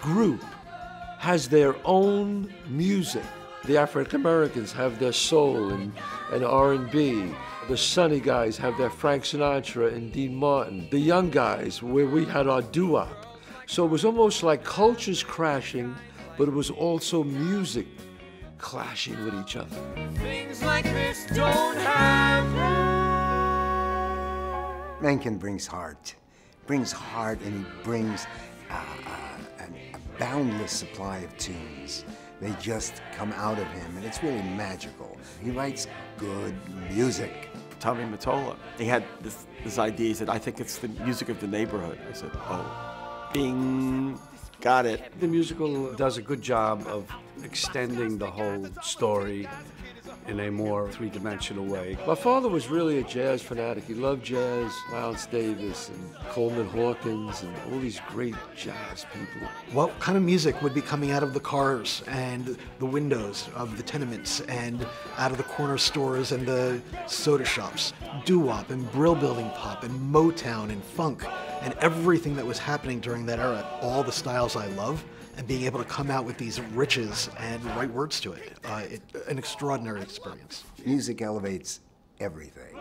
group has their own music. The African Americans have their soul and, and R&B. The Sonny guys have their Frank Sinatra and Dean Martin. The young guys, where we had our doo-wop. So it was almost like cultures crashing, but it was also music clashing with each other. Things like this don't happen. Menken brings heart, brings heart, and he brings uh, uh, a boundless supply of tunes. They just come out of him, and it's really magical. He writes good music. Tommy Mottola, he had this, this idea, he said, I think it's the music of the neighborhood. I said, oh, bing, got it. The musical does a good job of extending the whole story in a more three-dimensional way. My father was really a jazz fanatic. He loved jazz, Miles Davis and Coleman Hawkins and all these great jazz people. What kind of music would be coming out of the cars and the windows of the tenements and out of the corner stores and the soda shops? Doo-wop and brill building pop and Motown and funk and everything that was happening during that era, all the styles I love and being able to come out with these riches and write words to it. Uh, it an extraordinary experience. Music elevates everything.